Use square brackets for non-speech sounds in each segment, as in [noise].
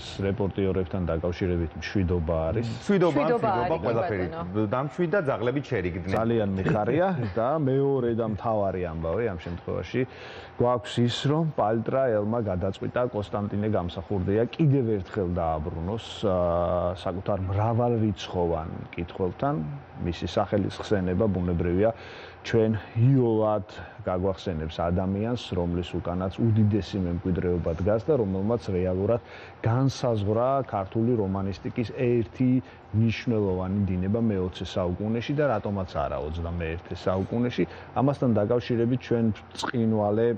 თქვენს რეპორტიორებთან დაკავშირებით მშვიდობა არის. მშვიდობა, მშვიდობა ყველაფერი. დამშვიდა ძაღლები ჩერიგდნენ. ძალიან მიხარია და მეორე და მთავარი ამბავი ამ შემთხვევაში გვაქვს ის, რომ პალტრა ელმა გადაწყვიტა კონსტანტინე გამსახურდია კიდევ ერთხელ დააბრუნოს საკუთარ მრავალრიცხოვან კითხველთან. მისი სახელის ხსენება ბუნებრივია ჩვენ იოლად გაგვახსენებს ადამიანს, რომლის უკანაც უდიდესი მემკვიდრეობა დგას და რომელმაც რეალურად განსაზღვრა ქართული რომანისტიკის ერთი მნიშვნელოვანი დინება მე-20 საუკუნეში და რატომაც არა 21 საუკუნეში. ამასთან დაკავშირებით ჩვენ წინვალე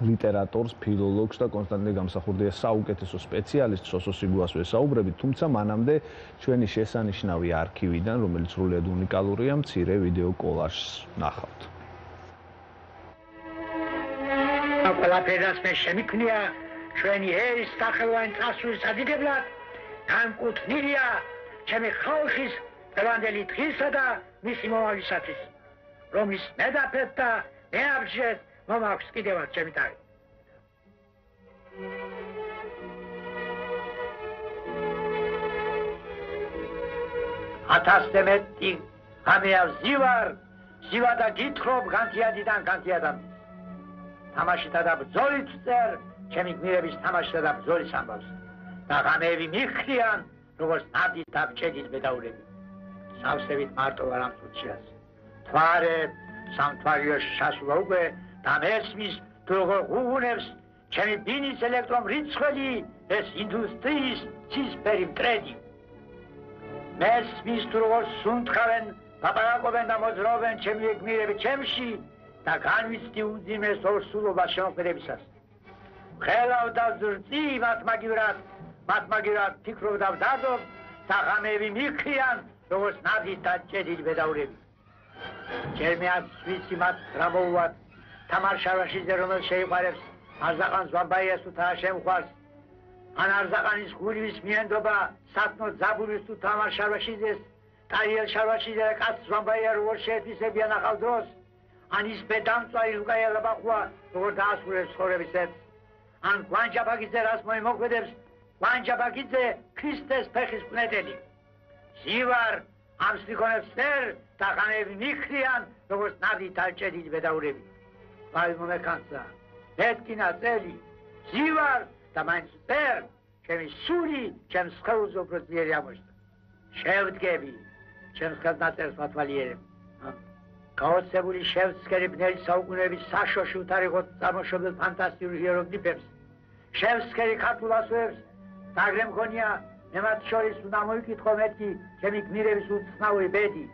ლიტერატორს, ფილოლოგს და კონსტანტინე გამსახურდია საუკეთესო სპეციალისტს სოსოსიგუას ვესაუბრებით, თუმცა მანამდე ჩვენი შესანიშნავი არქივიდან, რომელიც სრულიად უნიკალურია, მცირე ვიდეო კოლაჟს ნახავთ. ყველაფერს მე შემიქნია ჩვენი ეს სახელოვანი წასვლის ადგილად განკუთვნილია ჩემი ხალხის დღევანდელი დღისა და მისი მომავალისათვის რომის მედაფეთ და მეაბჯეთ მომაქვს კიდევაც ჩემი თავი. ათასზე მეტი ამეა ზივარ, ზივა და გითხრობ განთიადიდან განთიადამ. თამაშითა და ბძოლით წერ, ჩემი გმირების თამაშითა და ბძოლის ამბავს. და ღამეები მიხრიან, როგორც ნადი დაბჭედით მედაურები. სავსებით მარტო არ ამწუჩიას. თვარე, სამთვარიო შასულა უკვე და მესმის თუ როგორ უღუნებს ჩემი ბინის ელექტრომ რიცხველი ეს ინდუსტრიის ცისფერი მტრედი. მესმის თუ როგორ სუნთქავენ პაპარაკობენ და მოძრაობენ ჩემი ეგმირები ჩემში და განვიცდი უძიმეს ორსულობა შემოქმედებისას. ხელავ და ზრწი მათ მაგივრად მათ მაგივრად ფიქრობ და ვდადობ საღამეები მიქრიან როგორც ნადის და ჭედილი ბედაურები ჩემი აცვისი მათ რამოუვათ თამარ შარაშიძე რომელიც შეიყვარებს არზაყანს ვაბაიას თუ თა შემხარს ან არზაყანის გულის მიენდობა სათნო ზაბურის თუ თამარ შარაშიძეს ტაიელ შარაშიძე კაც ვაბაია როგორ შეეთისებიან ახალ დროს ან ის ბედამწვარი ლუკაია ლაბახვა როგორ დაასრულებს ცხოვრების ერთ ან კვანჯაბაგიძე რას მოიმოქმედებს? კვანჯაბაგიძე ქრისტეს ფეხის პნედელი ზივარ ამ სიკონებს წერ და ხანები მიქრიან როგორც ნადი თალჭედი ბედაურები აი მომეკანსა ეთკინა წელი ზივარ და მაინც პერ ჩემი სული ჩემს ხელს უფრო ძლიერი ამოშტა შევდგები ჩემს ხელს დაწერს მათვალიერებ გაოცებული შევსკერი ბნელი საუკუნეების საშოში უთარიღოთ წარმოშობილ ფანტასტიკურ ჰიეროგლიფებს შევსკერი ქართულასოებს დაგრემ ხონია ემათ შორის უნდა მოიკითხო მეთქი ჩემი გმირების უცნაური ბედი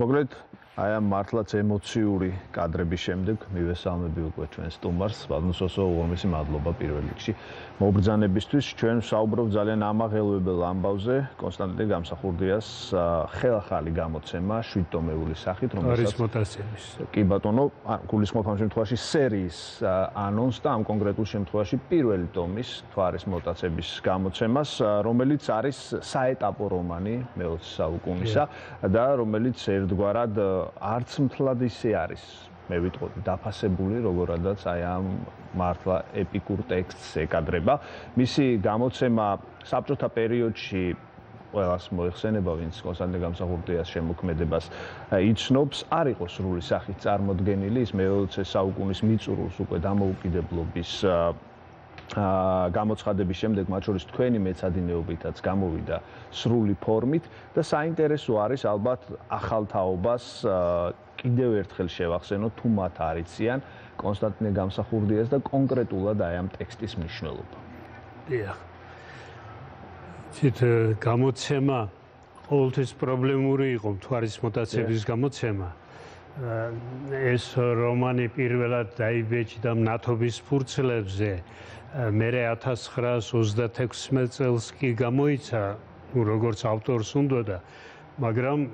მოგლეთ აი ამ მართლაც ემოციური კადრების შემდეგ მივესალმები უკვე ჩვენ სტუმარს. ვადნუსოსო უღრმესი მადლობა პირველ რიგში. მობრძანებისთვის ჩვენ საუბრობ ძალიან ამაღელვებელ ამბავზე. კონსტანტინე გამსახურდიას ხელახალი გამოცემა შვიდტომეული სახით რომელსაც მოტაციების კი ბატონო გულისხმობ ამ შემთხვევაში სერიის ანონს და ამ კონკრეტულ შემთხვევაში პირველი ტომის თვარის მოტაციების გამოცემას რომელიც არის საეტაპო რომანი მე-20 საუკუნისა და რომელიც ერთგვარად არც მთლად ისე არის. მე ვიტყოდი დაფასებული როგორადაც აი ამ მართლა ეპიკურ ტექსტს ეკადრება. მისი გამოცემა საბჭოთა პერიოდში ყველას მოიხსენება ვინც კონსტანტინე გამსახურდიას შემოქმედებას იცნობს არ იყო სრული სახით წარმოდგენილი ის მე-20 საუკუნის მიწურულს უკვე დამოუკიდებლობის აა გამოცხადების შემდეგ მათ შორის თქვენი მეცადინეობითაც გამოვიდა სრული ფორმით და საინტერესო არის ალბათ ახალ თაობას კიდევ ერთხელ შევახსენო თუ მათ არიციან კონსტანტინე გამსახურდიას და კონკრეტულად აი ამ ტექსტის მნიშვნელობა. დიახ. ცით გამოცემა ყოველთვის პრობლემური იყო მთვარის მოტაციების გამოცემა. ეს რომანი პირველად დაიბეჭდა მნათობის ფურცლებზე მე 1936 წელს კი გამოიცა, ну, როგორც ავტორს უნდოდა, მაგრამ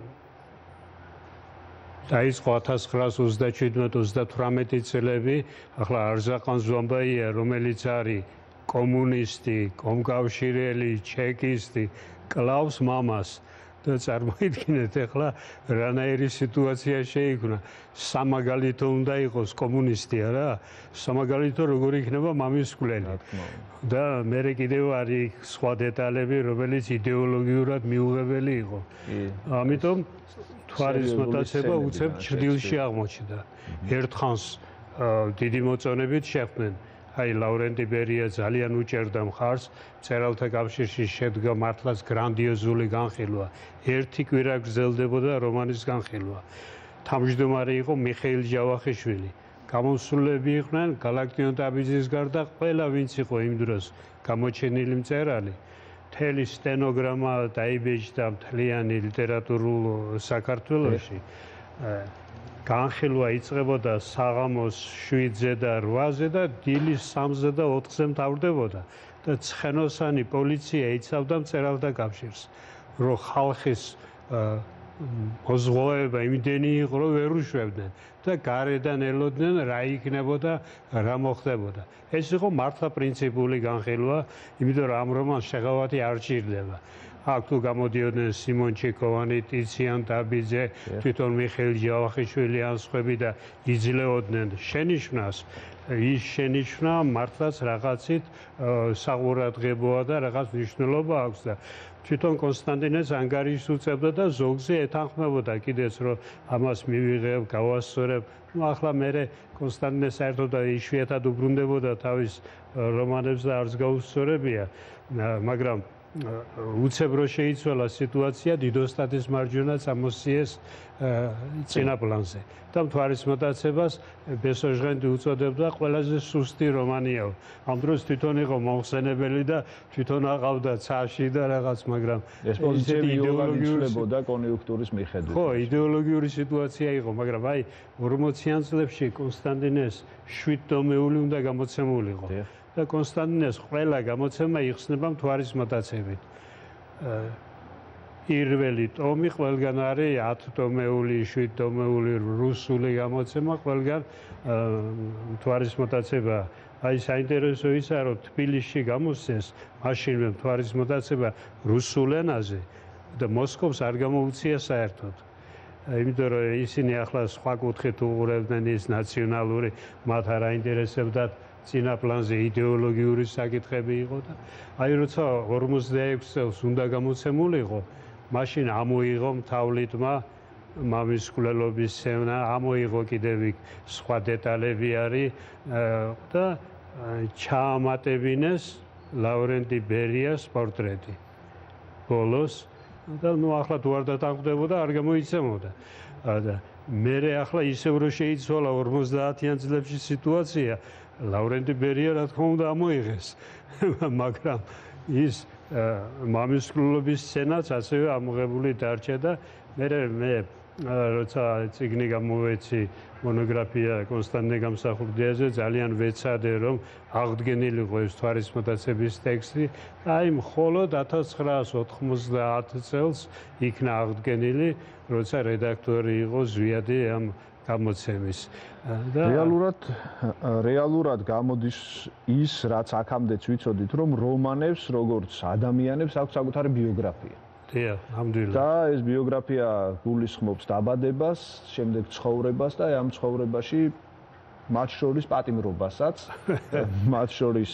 დაიწყო 1937-38 წლები, ახლა არზაყან ზვამბაია, რომელიც არის კომუნისტი, კომკავშირელი, ჩეკისტი, კლავს მამას და წარმოიდგინეთ ახლა რანაირი სიტუაცია შეიქმნა. სამაგალითო უნდა იყოს კომუნისტი არა? სამაგალითო როგორ იქნება მამის კვლელი? და მე კიდევ არის სხვა დეტალები, რომელიც იდეოლოგიურად მიუღებელი იყო. ამიტომ თვარის მოტაცება უცებ ჭრდილში აღმოჩნდა. ერთხანს დიდი მოწონებით შეხვდნენ აი ლავრენტი ბერია ძალიან უჭერდა მხარს. წერალთა კავშირში შედგა მართლაც გრანდიოზული განხილვა. ერთი კვირა გრძელდებოდა რომანის განხილვა. თავმჯდომარე იყო მიხეილ ჯავახიშვილი. გამოსულები იყვნენ galaktion tabizis გარდა ყველა ვინც იყო იმ დროს გამოჩენილი მწერალი. თელი სტენოგრამა დაიბეჭდა მთლიანი ლიტერატურულ საქართველოში განხილვა იწყებოდა საღამოს 7-ზე და 8-ზე და დილის 3-ზე და 4-ზე მთავრდებოდა და ცხენოსანი პოლიცია იცავდა მწერალთა კავშირს რომ ხალხის მოზღოება იმდენი იყო რომ ვერ უშვებდნენ და გარედან ელოდნენ რა იქნებოდა რა მოხდებოდა. ეს იყო მართლა პრინციპული განხილვა იმიტომ რომ ამ რომანს შეღავათი არ ჭირდება აქ თუ გამოდიოდნენ სიმონ ჩიკოვანი, ტიციან დაბიძე, თვითონ მიხეილ ჯავახიშვილი ან სხვები და იძლეოდნენ შენიშვნას, ის შენიშვნა მართლაც რაღაცით საღურადღებოა და რაღაც მნიშვნელობა აქვს და თვითონ კონსტანტინეს ანგარიშს უწევდა და ზოგზე ეთანხმებოდა კიდეც რომ ამას მივიღებ, გავასწორებ. ну ახლა მე კონსტანტინე საერთოდ იშვიათად უბრუნდებოდა თავის რომანებს და არც გაუსწორებია, მაგრამ უცებ რო შეიცვალა სიტუაცია დიდოსტატის მარჯვენა წამოსიეს წინა პლანზე და მთვარის მოტაცებას ბესოჟღენდი უწოდებდა ყველაზე სუსტი რომანია ამ დროს თვითონ იყო მოხსენებელი და თვითონ აყავდა цаში და რაღაც მაგრამ ეს პოზიცია იდეოლოგიურებოდა კონიუნქტურის მიხედვით. ხო იდეოლოგიური სიტუაცია იყო მაგრამ აი 40-იან წლებში კონსტანტინეს 7 დომეული უნდა გამოცემულიყო. და კონსტანტინეს ყველა გამოცემა იხსნება მთვარის მოტაცებით. პირველი ტომი ყველგან არის 10 ტომეული, 7 ტომეული რუსული გამოცემა, ყველგან მთვარის მოტაცება. აი საინტერესო ისაა, რომ თბილისში გამოსცეს მაშინვე მთვარის მოტაცება რუსულ ენაზე და მოსკოვს არ გამოუწია საერთოდ. იმიტომ რომ ისინი ახლა სხვა კუთხით უყურებდნენ ის ნაციონალური მათ არ აინტერესებდათ ძინა პლანზე იდეოლოგიური საკითხები იყო და აი როცა 46 წელს უნდა გამოცემულიყო, მაშინ ამოიღო მთავლიტმა მამის კვლელობის სევნა, ამოიღო კიდევ სხვა დეტალები არის და ჩაამატებინეს ლავრენტი ბერიას პორტრეტი. ბოლოს და ნუ ახლა თუ არ დათანხმდებოდა, არ გამოიცემოდა. და მე ახლა ისევ რო შეიცვალა 50-იან წლებში სიტუაცია, ლავრენტი ბერია რა თქმა უნდა ამოიღეს [laughs] მაგრამ ის მამის კლუბის სცენაც ასევე ამოღებული დარჩა და მე მე როცა ციგნი გამოვეცი მონოგრაფია კონსტანტინე გამსახურდიაზე ძალიან ვეცადე რომ აღდგენილიყო ეს თვარის მოტაცების ტექსტი. აი მხოლოდ 1990 წელს იქნა აღდგენილი როცა რედაქტორი იყო ზვიადი ამ გამოცემის და რეალურად რეალურად გამოდის ის რაც აქამდეც ვიცოდით რომ რომანებს როგორც ადამიანებს აქვს საკუთარი ბიოგრაფია დიახ, ნამდვილად. და ეს ბიოგრაფია გულისხმობს დაბადებას, შემდეგ ცხოვრებას და ამ ცხოვრებაში მათ შორის პატიმრობასაც, [laughs] მათ შორის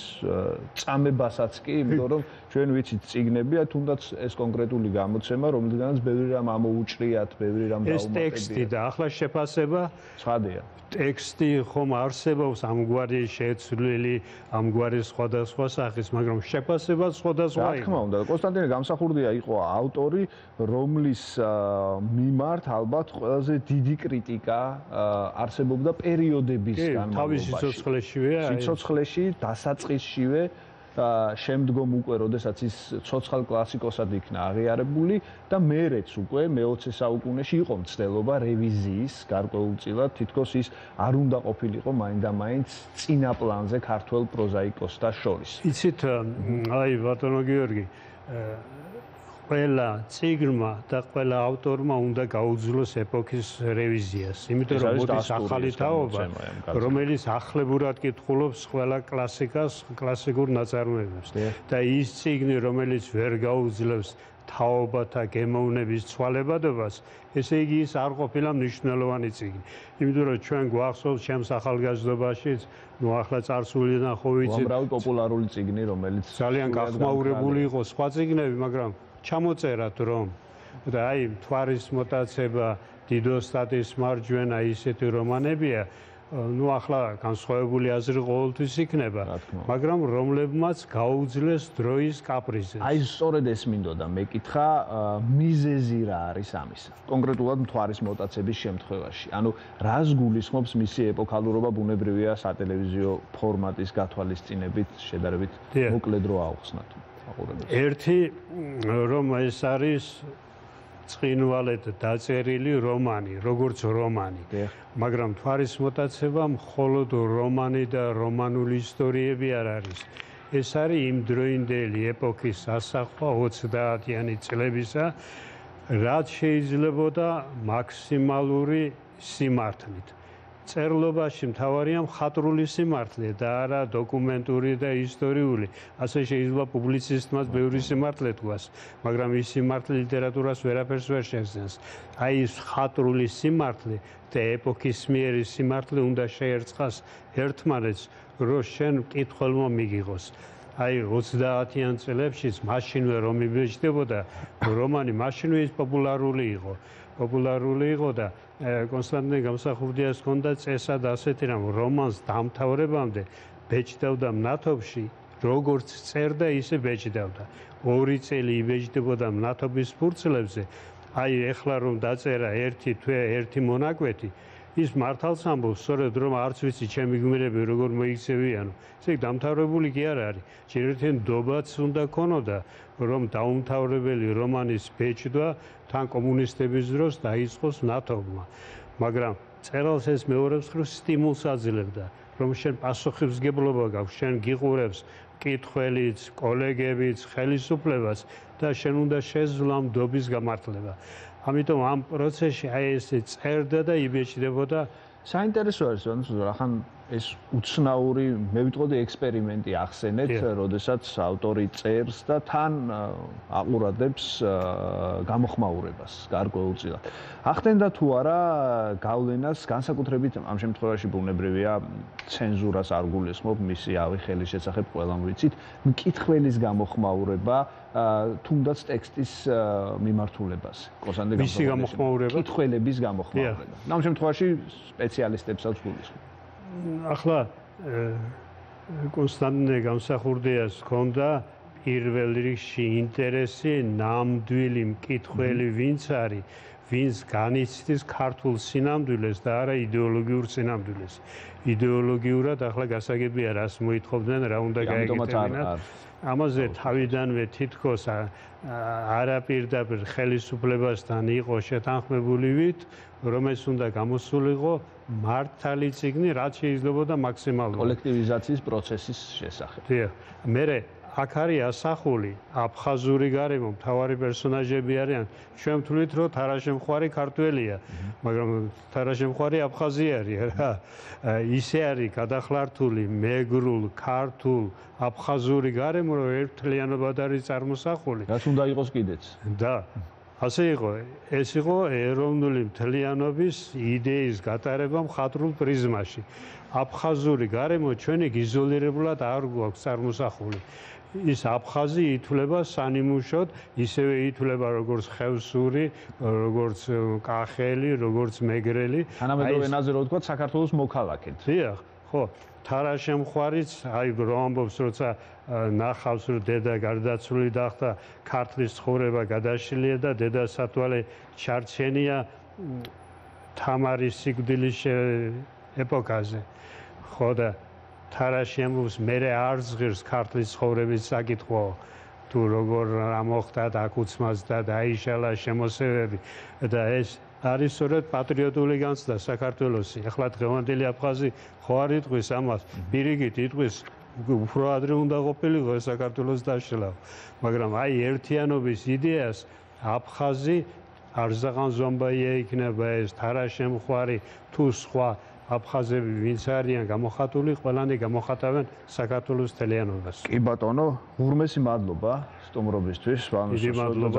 წამებასაც კი, იმიტომ რომ ჩვენ ვიცით ციგნებია, თუნდაც ეს კონკრეტული გამოცემა, რომელიდანაც ბევრი რამ ამოუჭრიათ, ბევრი რამ დაუმატებია. ეს ტექსტი და ახლა შეფასება ცხადია. ტექსტი ხომ არსებობს ამგვარი შეცვლილი, ამგვარი სხვადასხვა სახის, მაგრამ შეფასება სხვადასხვა იყო. რა თქმა უნდა, კონსტანტინე გამსახურდია იყო ავტორი, რომლის მიმართ ალბათ ყველაზე დიდი კრიტიკა არსებობდა პერიოდების თავის სიცოცხლეშივე, აი სიცოცხლეში, დასაწყისშივე შემდგომ უკვე, როდესაც ის ცოცხალ კლასიკოსად იქნა აღიარებული და მერეც უკვე მე-20 საუკუნეში იყო მცდელობა რევიზიის გარკვეულწილად, თითქოს ის არ უნდა ყოფილიყო მაინდა-მაინც წინა პლანზე ქართულ პროზაიკოსთა შორის. იცით, აი ბატონო გიორგი, ყველა ციგნმა და ყველა ავტორმა უნდა გაუძლოს ეპოქის რევიზიას, იმიტომ რომ მოდის ახალი თაობა, რომელიც ახლებურად კითხულობს ყველა კლასიკას, კლასიკურ ნაწარმოებებს. და ის ციგნი, რომელიც ვერ გაუძლებს თაობათა გემოვნების ცვალებადობას, ესე იგი ის არ ყოფილა მნიშვნელოვანი წიგნი. იმიტომ რომ ჩვენ გვახსოვს ჩემს ახალგაზრდობაშიც, ნუ ახლა წარსულიდან ხო ვიცი, უამრავი პოპულარული წიგნი, რომელიც ძალიან გახმაურებული იყო სხვა წიგნები, მაგრამ ჩამოწერათ რომ და აი თვარის მოტაცება, დიდოსტატის მარჯვენა ისეთი რომანებია, ну ახლა განსხვავებული აზრი ყოველთვის იქნება, მაგრამ რომლებმაც გაუძლეს დროის კაპრიზებს. აი სწორედ ეს მინდოდა მეკითხა, მიზეზი რა არის ამისა? კონკრეტულად მთვარის მოტაცების შემთხვევაში. ანუ რას გულისხმობს მისი ეპოქალურობა ბუნებრივია სატელევიზიო ფორმატის გათვალისწინებით შედარებით მოკლედ რო აუხსნათ. ერთი რომ ეს არის წინვალეთ დაწერილი რომანი, როგორც რომანი. მაგრამ თვარის მოტაცება მხოლოდ რომანი და რომანული ისტორიები არ არის. ეს არის იმ დროინდელი ეპოქის ასახვა 30-იანი წლებისა, რაც შეიძლებოდა მაქსიმალური სიმართლით. წერლობაში მთავარია მხატვრული სიმართლე და არა დოკუმენტური და ისტორიული. ასე შეიძლება პუბლიცისტმას ბევრი სიმართლე თქვას, მაგრამ ის სიმართლე ლიტერატურას ვერაფერს ვერ შეცდენს. აი ეს მხატვრული სიმართლე და ეპოქის მიერი სიმართლე უნდა შეერწყას ერთმანეთს, რომ შენ მკითხველმა მიგიღოს. აი 30-იან წლებშიც მაშინვე რომ იბეჭდებოდა რომანი მაშინვე ის პოპულარული იყო პოპულარული იყო და კონსტანტინე გამსახურდიას ჰქონდა წესად ასეთი რამ რომანს დამთავრებამდე ბეჭდავდა მნათობში როგორც წერდა ისე ბეჭდავდა. ორი წელი იბეჭდებოდა მნათობის ფურცლებზე. აი ეხლა რომ დაწერა ერთი თვე ერთი მონაკვეთი ის მართალს ამბობს, სწორედ რომ არც ვიცი ჩემი გმირები როგორ მოიქცევიანო. ესე იგი დამთავრებული კი არ არის. შეიძლება დობაც უნდა ქონოდა, რომ დაუმთავრებელი რომანის ბეჭდვა თან კომუნისტების დროს დაიწყოს ნათობმა. მაგრამ წერალს ეს მეორებს ხრო სტიმულს აძლევდა, რომ შენ პასუხისგებლობა გაქვს, შენ გიყურებს კითხველიც, კოლეგებიც, ხელისუფლებას და შენ უნდა შეძლო ამ დობის გამართლება. ამიტომ ამ პროცესში აი ეს წერდა და იბეჭდებოდა. საინტერესო არის ანუ რახან ეს უცნაური მე ვიტყოდი ექსპერიმენტი ახსენეთ, როდესაც ავტორი წერს და თან აყურადებს გამოხმაურებას გარკვეულწილად. ახდენდა თუ არა გავლენას განსაკუთრებით ამ შემთხვევაში ბუნებრივია ცენზურას არ გულისხმობ მისი ავი ხელის შესახებ ყველამ ვიცით, მკითხველის გამოხმაურება თუნდაც ტექსტის მიმართულებას. კოსანდე გამოხმაურება, მკითხველების გამოხმაურება. ამ შემთხვევაში სპეციალისტებსაც გულისხმობ. ახლა კონსტანტინე გამსახურდიას ჰქონდა პირველ რიგში ინტერესი ნამდვილი მკითხველი ვინც არის ვინც განიცდის ქართულ სინამდვილეს და არა იდეოლოგიურ სინამდვილეს იდეოლოგიურად ახლა გასაგებია რას მოითხოვდნენ რა უნდა გაიგეთებინათ ამაზე თავიდანვე თითქოს არაპირდაპირ ხელისუფლებასთან იყო შეთანხმებულივით, რომ ეს უნდა გამოსულიყო მართალი ციგნი, რაც შეიძლებოდა მაქსიმალურად კოლექტივიზაციის პროცესის შესახებ. დიახ. მე აქ არის ასახული აფხაზური გარემო, მთავარი პერსონაჟები არიან. ჩვენ ვთვლით, რომ თარაშემხვარი ქართველია, მაგრამ თარაშემხვარი აფხაზიარია რა. ისე არის გადახლართული მეგრულ, ქართულ, აფხაზური გარემო, რომ ერთლიანობად არის წარმოსახული. რაც უნდა იყოს კიდეც. და ასე იყო, ეს იყო ეროვნული მთლიანობის იდეის გატარება მხატვრულ პრიზმაში. აფხაზური გარემო ჩვენი იზოლირებულად არ გვაქვს წარმოსახული. ის აფხაზი ითვლება სანიმუშოდ, ისევე ითვლება როგორც ხევსური, როგორც კახელი, როგორც მეგრელი. თანამედროვე ენაზე რო ვთქვა, საქართველოს მოქალაქედ. დიახ, ხო. თარაშემხვარიც, აი რომ ამბობს, როცა ნახავს, რომ დედა გარდაცვლილი დახტა, ქართლის ცხოვრება გადაშლია და დედა სათვალე ჩარჩენია თამარის სიკვდილის ეპოქაზე. ხო და თარაში ამბობს მე არ ზღირს ქართლის ცხოვრების საკითხო თუ როგორ რა მოხდა და კუცმას და დაიშალა შემოსევები და ეს არის სწორედ პატრიოტული განცდა საქართველოსი. ახლა დღევანდელი აფხაზი ხო არ იტყვის ამას, პირიქით იტყვის უფრო ადრე უნდა ყოფილიყო საქართველოს დაშლა. მაგრამ აი ერთიანობის იდეას აფხაზი არზაღან ზომბაია იქნება ეს თარაშემხვარი თუ სხვა აფხაზები ვინც არიან გამოხატული, ყველანი გამოხატავენ საქართველოს თელიანობას. კი ბატონო, ღურმესი მადლობა სტუმრობისთვის, ვანოს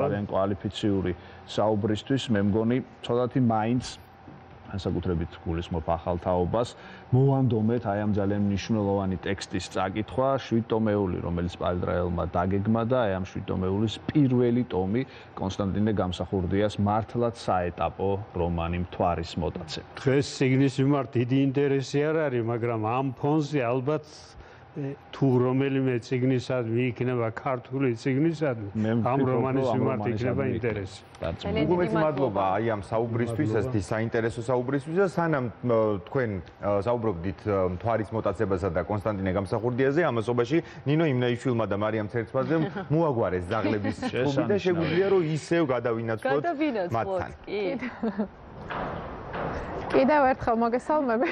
ძალიან კვალიფიციური საუბრისთვის. მე მგონი, ცოტათი მაინც განსაკუთრებით გულისხმობ ახალ თაობას, მოვანდომეთ აი ამ ძალიან მნიშვნელოვანი ტექსტის წაკითხვა, შვიდტომეული, რომელიც პალდრაელმა დაგეგმა და აი ამ შვიდტომეულის პირველი ტომი კონსტანტინე გამსახურდიას მართლაც საეტაპო რომანი მთვარის მოტაცე. დღეს სიგნის მიმართ დიდი ინტერესი არ არის, მაგრამ ამ ფონზე ალბათ თუ რომელიმე ციგნისადმი იქნება ქართული ციგნისადმი ამ რომანის მიმართ იქნება ინტერესი. უგუმეც მადლობა აი ამ საუბრისთვის, ასეთი საინტერესო საუბრისთვის და სანამ თქვენ საუბრობდით მთვარის მოტაცებასა და კონსტანტინე გამსახურდიაზე, ამასობაში ნინო იმნაიშვილმა და მარიამ ცერცფაძემ მოაგვარეს ზაღლების კლუბი და შეგვიძლია რომ ისევ გადავინაცვლოთ მათთან. კიდევ ერთხელ მოგესალმები.